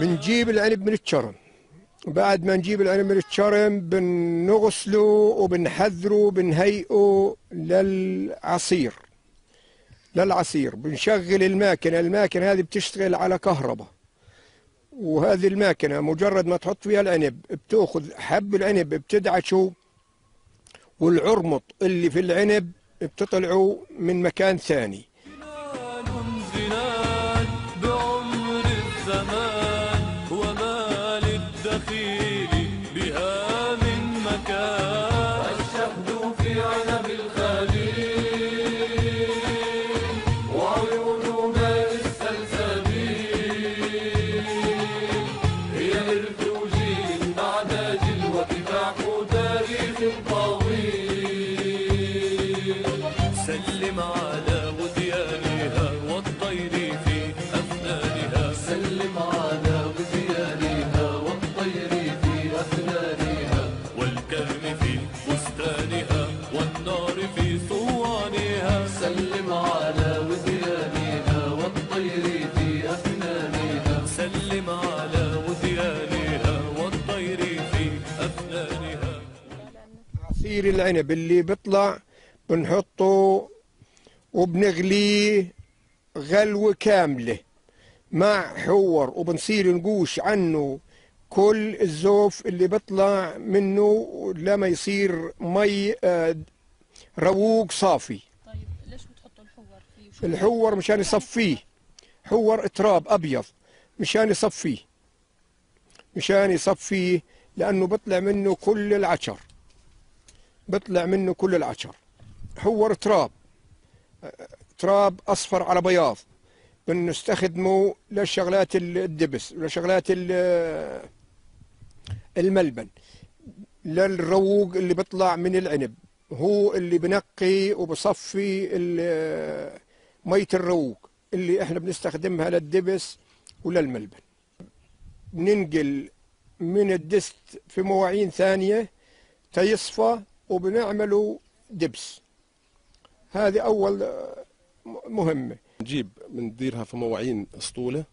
بنجيب العنب من الشرم. بعد ما نجيب العنب من الشرم بنغسله وبنحذره بنهيئه للعصير. للعصير. بنشغل الماكنة الماكنة هذه بتشتغل على كهرباء. وهذه الماكنة مجرد ما تحط فيها العنب بتأخذ حب العنب بتدعشه والعرمط اللي في العنب بتطلعه من مكان ثاني. عصير العنب اللي بيطلع بنحطه وبنغليه غلوة كاملة. مع حور وبنصير نقوش عنه. كل الزوف اللي بيطلع منه لما يصير مي آه، رووق صافي. طيب ليش بتحطوا الحور فيه؟ الحور مشان يصفيه. حور تراب أبيض مشان يصفيه. مشان يصفيه لأنه بيطلع منه كل العشر. بيطلع منه كل العشر. حور تراب. تراب أصفر على بياض. بنستخدمه للشغلات الدبس لشغلات ال- الملبن. للرووق اللي بيطلع من العنب. هو اللي بنقي وبصفي مية الرووق اللي إحنا بنستخدمها للدبس وللملبن. بننقل من الدست في مواعين ثانية. تيصفى. وبنعمله دبس. هذه أول آه، مهمة. نجيب بنديرها في مواعين أسطولة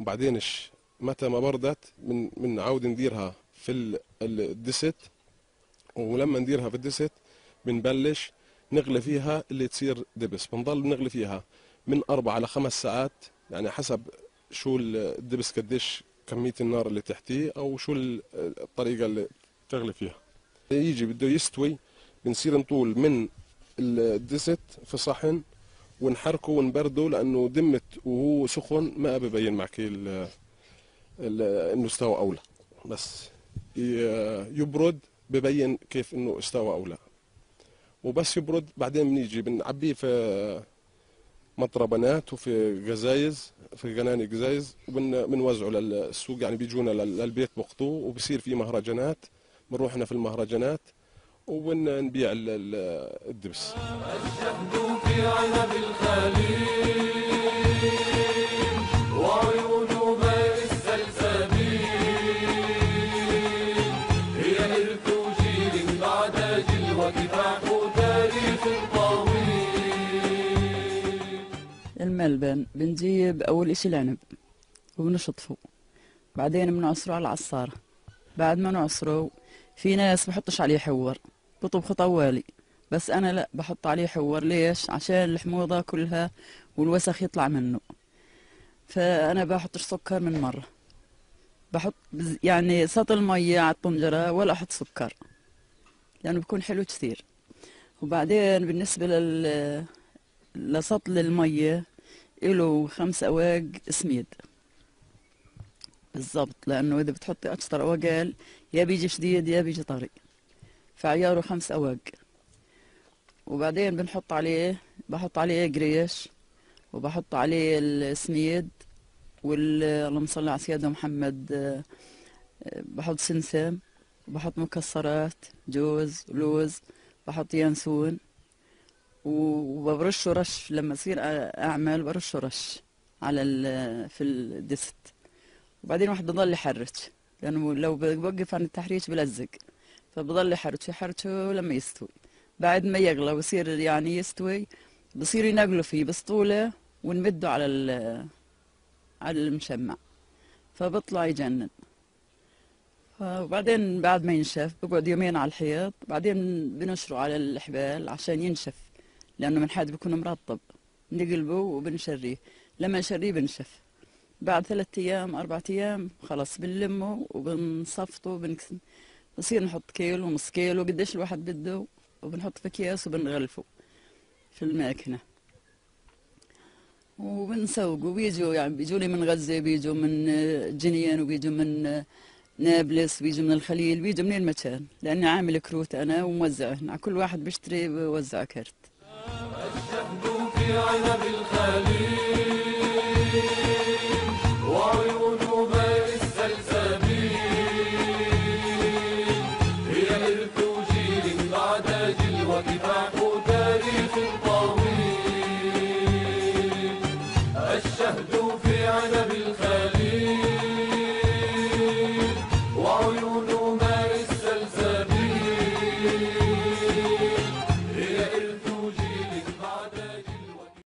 وبعدين ش- متى ما بردت من بنعاود نديرها في ال- ال- الدست ولما نديرها في الدست بنبلش نغلي فيها اللي تصير دبس. بنضل نغلي فيها من أربع لخمس ساعات يعني حسب شو ال- الدبس قديش كمية النار اللي تحتيه أو شو ال- الطريقة اللي تغلي فيها. يجي بده يستوي بنصير نطول من الدست في صحن ونحركه ونبرده لأنه دمت وهو سخن ما ببين معك ال- إنه استوى أو لا بس يبرد ببين كيف إنه استوى أو لا وبس يبرد بعدين بنيجي بنعبيه في مطربنات وفي جزايز في جناني جزايز وبنوزعه للسوق يعني بيجونا لل- للبيت بوقتوه وبصير في مهرجانات. بنروح إحنا في المهرجانات ال- الدبس. الشهد في عنب الخليل هي إرث جيل بعد تاريخ طويل الملبن بنجيب أول إشي العنب وبنشطفه بعدين بنعصره على العصارة. بعد ما نعصره في ناس بحطش عليه حور بطبخه طوالي بس أنا لا بحط عليه حور ليش؟ عشان الحموضة كلها والوسخ يطلع منه. فأنا بحطش سكر من مرة. بحط يعني سطل مية على الطنجرة ولا أحط سكر. لأنه بكون حلو كثير. وبعدين بالنسبة لل لسطل المية إله خمس أواق سميد. بالضبط لأنه إذا بتحطي أكثر أوقال يا بيجي شديد يا بيجي طري. فعياره خمس أواق وبعدين بنحط عليه بحط عليه قريش وبحط عليه السميد وال اللهم صل على سيدنا محمد آه، بحط سمسم بحط مكسرات جوز لوز بحط ينسون وبرشه رش. لما اصير أعمل برشه رش على في الدست. وبعدين واحد بضل يحرك. لأنه لو بوقف عن التحريك بلزق. فبضل يحرك يحركه لما يستوي. بعد ما يغلى ويصير يعني يستوي بصير ينقلوا فيه بسطوله ونمده على على المشمع. فبطلع يجنن. وبعدين بعد ما ينشف بقعد يومين على الحيط. بعدين بنشره على الحبال عشان ينشف لأنه من حد بيكون مرطب. نقلبه وبنشريه. لما نشريه بنشف. بعد ثلاثة أيام أربعة أيام خلاص بنلمه وبنصفطه وبنكس- بصير نحط كيلو ونص كيلو قديش الواحد بده وبنحط في أكياس وبنغلفه في الماكينة وبنسوقه. بيجوا يعني بيجوا لي من غزة بيجوا من جنين وبيجوا من نابلس بيجوا من الخليل بيجوا من المكان لأني عامل كروت أنا وموزعه على كل واحد بيشتري بوزع كرت. في عنب الخليل. شهدوا في عنب الخليل.